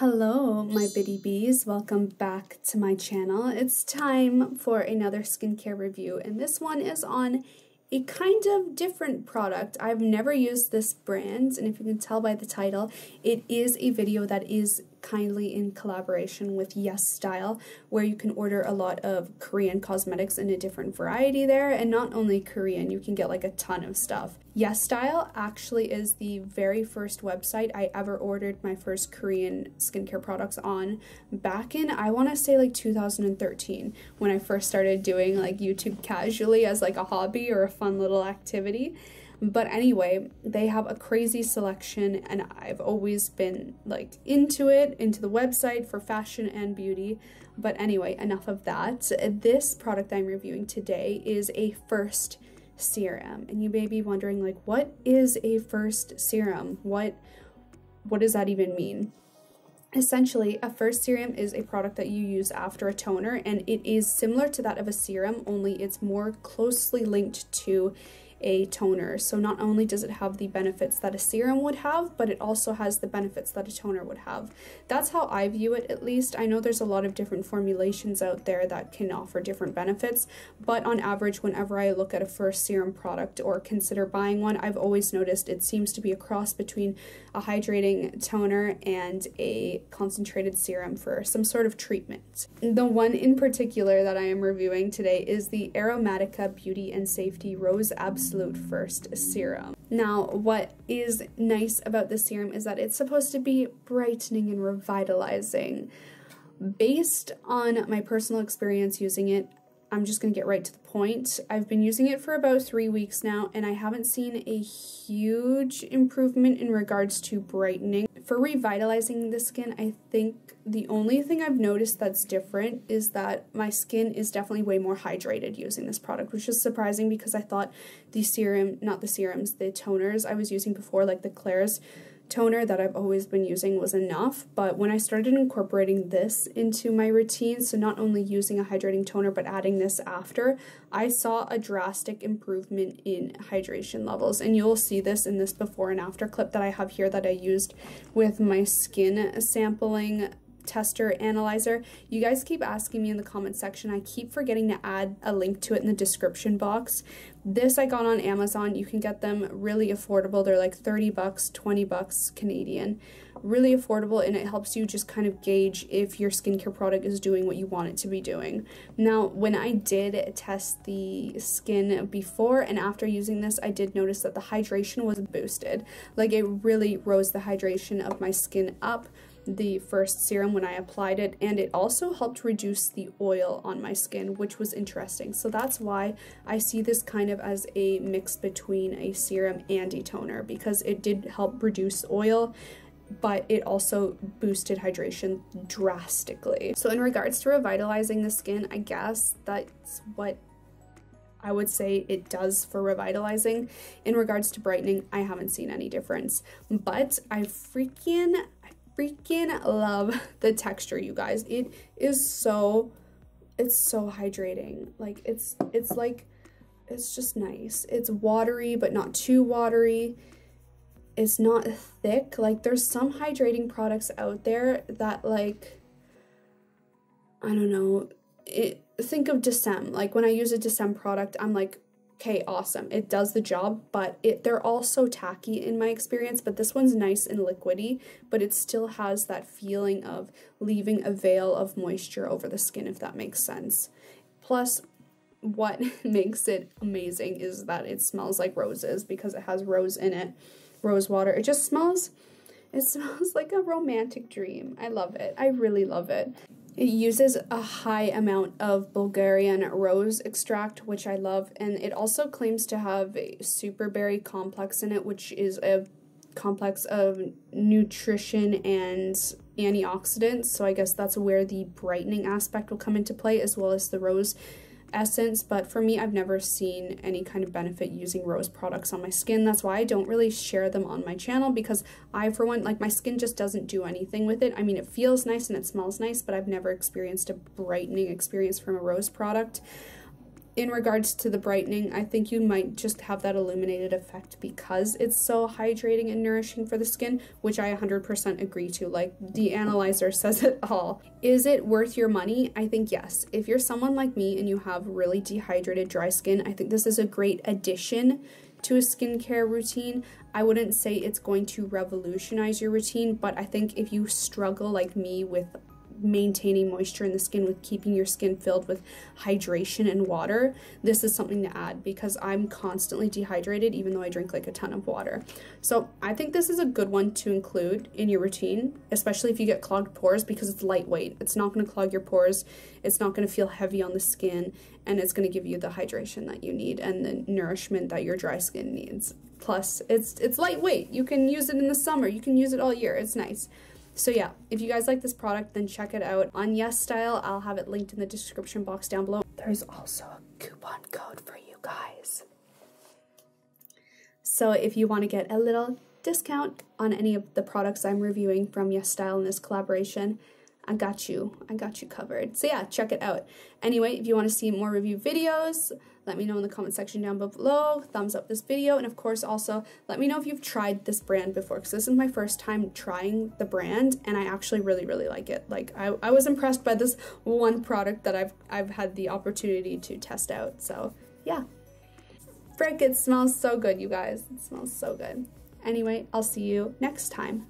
Hello, my bitty bees. Welcome back to my channel. It's time for another skincare review, and this one is on a kind of different product. I've never used this brand, and if you can tell by the title, it is a video that is kindly in collaboration with Yes Style, where you can order a lot of Korean cosmetics in a different variety there, and not only Korean, you can get like a ton of stuff. Yes Style actually is the very first website I ever ordered my first Korean skincare products on back in, I want to say like 2013, when I first started doing like YouTube casually as like a hobby or a fun little activity. But anyway, they have a crazy selection, and I've always been like into it, into the website for fashion and beauty. But anyway, enough of that. This product I'm reviewing today is a first serum, and you may be wondering, like, what is a first serum? What what does that even mean? Essentially, a first serum is a product that you use after a toner, and it is similar to that of a serum, only it's more closely linked to a toner. So not only does it have the benefits that a serum would have, but it also has the benefits that a toner would have. That's how I view it at least. I know there's a lot of different formulations out there that can offer different benefits, but on average, whenever I look at a first serum product or consider buying one, I've always noticed it seems to be a cross between a hydrating toner and a concentrated serum for some sort of treatment. The one in particular that I am reviewing today is the Aromatica Beauty and Safety Rose Absolute absolute first serum. Now, what is nice about this serum is that it's supposed to be brightening and revitalizing. Based on my personal experience using it, I'm just going to get right to the point. I've been using it for about three weeks now, and I haven't seen a huge improvement in regards to brightening. For revitalizing the skin, I think the only thing I've noticed that's different is that my skin is definitely way more hydrated using this product, which is surprising because I thought the serum, not the serums, the toners I was using before, like the Klairs, toner that I've always been using was enough, but when I started incorporating this into my routine, so not only using a hydrating toner but adding this after, I saw a drastic improvement in hydration levels. And you'll see this in this before and after clip that I have here that I used with my skin sampling tester analyzer. You guys keep asking me in the comment section. I keep forgetting to add a link to it in the description box. This I got on Amazon. You can get them really affordable. They're like 30 bucks, 20 bucks Canadian. Really affordable and it helps you just kind of gauge if your skincare product is doing what you want it to be doing. Now, when I did test the skin before and after using this, I did notice that the hydration was boosted. Like it really rose the hydration of my skin up the first serum when I applied it and it also helped reduce the oil on my skin which was interesting so that's why I see this kind of as a mix between a serum and a toner because it did help reduce oil but it also boosted hydration drastically. So in regards to revitalizing the skin, I guess that's what I would say it does for revitalizing. In regards to brightening, I haven't seen any difference, but I freaking freaking love the texture, you guys. It is so, it's so hydrating. Like, it's, it's like, it's just nice. It's watery, but not too watery. It's not thick. Like, there's some hydrating products out there that, like, I don't know, it, think of Descem. Like, when I use a Descem product, I'm like, okay, awesome. It does the job, but it they're all so tacky in my experience, but this one's nice and liquidy, but it still has that feeling of leaving a veil of moisture over the skin, if that makes sense. Plus, what makes it amazing is that it smells like roses because it has rose in it, rose water. It just smells, it smells like a romantic dream. I love it. I really love it. It uses a high amount of Bulgarian rose extract, which I love, and it also claims to have a superberry complex in it, which is a complex of nutrition and antioxidants. So I guess that's where the brightening aspect will come into play, as well as the rose essence, but for me, I've never seen any kind of benefit using rose products on my skin. That's why I don't really share them on my channel because I, for one, like my skin just doesn't do anything with it. I mean, it feels nice and it smells nice, but I've never experienced a brightening experience from a rose product. In regards to the brightening, I think you might just have that illuminated effect because it's so hydrating and nourishing for the skin, which I 100% agree to. Like the analyzer says it all. Is it worth your money? I think yes. If you're someone like me and you have really dehydrated dry skin, I think this is a great addition to a skincare routine. I wouldn't say it's going to revolutionize your routine, but I think if you struggle like me with maintaining moisture in the skin with keeping your skin filled with hydration and water, this is something to add because I'm constantly dehydrated even though I drink like a ton of water. So I think this is a good one to include in your routine, especially if you get clogged pores because it's lightweight. It's not going to clog your pores, it's not going to feel heavy on the skin, and it's going to give you the hydration that you need and the nourishment that your dry skin needs. Plus, it's it's lightweight. You can use it in the summer. You can use it all year. It's nice. So yeah, if you guys like this product, then check it out on Yes Style. I'll have it linked in the description box down below. There's also a coupon code for you guys. So if you want to get a little discount on any of the products I'm reviewing from Yes Style in this collaboration, I got you. I got you covered. So yeah, check it out. Anyway, if you want to see more review videos, let me know in the comment section down below. Thumbs up this video. And of course, also let me know if you've tried this brand before because this is my first time trying the brand and I actually really, really like it. Like I, I was impressed by this one product that I've, I've had the opportunity to test out. So yeah. Frick, it smells so good, you guys. It smells so good. Anyway, I'll see you next time.